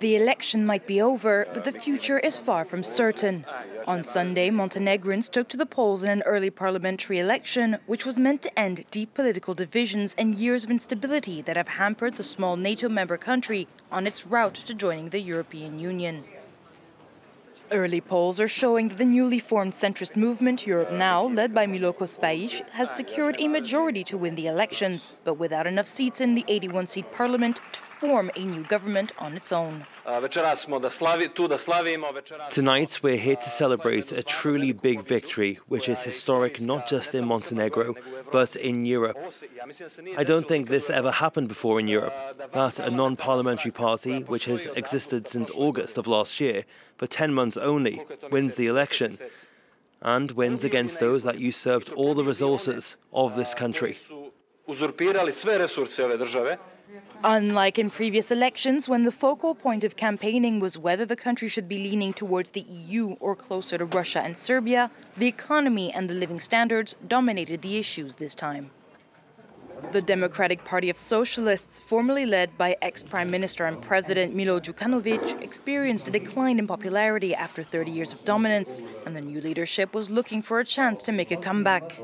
The election might be over, but the future is far from certain. On Sunday, Montenegrins took to the polls in an early parliamentary election, which was meant to end deep political divisions and years of instability that have hampered the small NATO member country on its route to joining the European Union. Early polls are showing that the newly formed centrist movement Europe Now, led by Milojko Spajic, has secured a majority to win the elections, but without enough seats in the 81-seat parliament to form a new government on its own. Tonight, we're here to celebrate a truly big victory, which is historic not just in Montenegro, but in Europe. I don't think this ever happened before in Europe, that a non parliamentary party, which has existed since August of last year, for 10 months only, wins the election and wins against those that usurped all the resources of this country. Unlike in previous elections, when the focal point of campaigning was whether the country should be leaning towards the EU or closer to Russia and Serbia, the economy and the living standards dominated the issues this time. The Democratic Party of Socialists, formerly led by ex-Prime Minister and President Milo Djukanovic, experienced a decline in popularity after 30 years of dominance, and the new leadership was looking for a chance to make a comeback.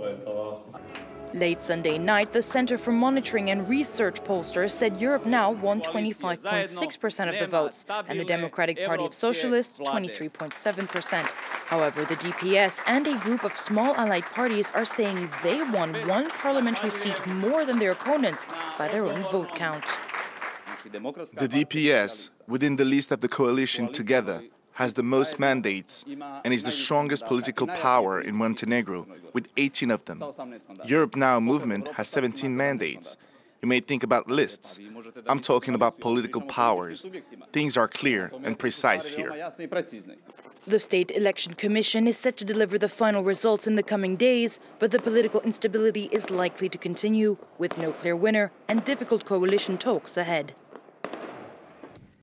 Late Sunday night, the Center for Monitoring and Research pollsters said Europe Now won 25.6% of the votes and the Democratic Party of Socialists 23.7%. However, the DPS and a group of small allied parties are saying they won one parliamentary seat more than their opponents by their own vote count. The DPS, within the list of the coalition together, has the most mandates and is the strongest political power in Montenegro, with 18 of them. Europe Now movement has 17 mandates. You may think about lists. I'm talking about political powers. Things are clear and precise here. The State Election Commission is set to deliver the final results in the coming days, but the political instability is likely to continue, with no clear winner and difficult coalition talks ahead.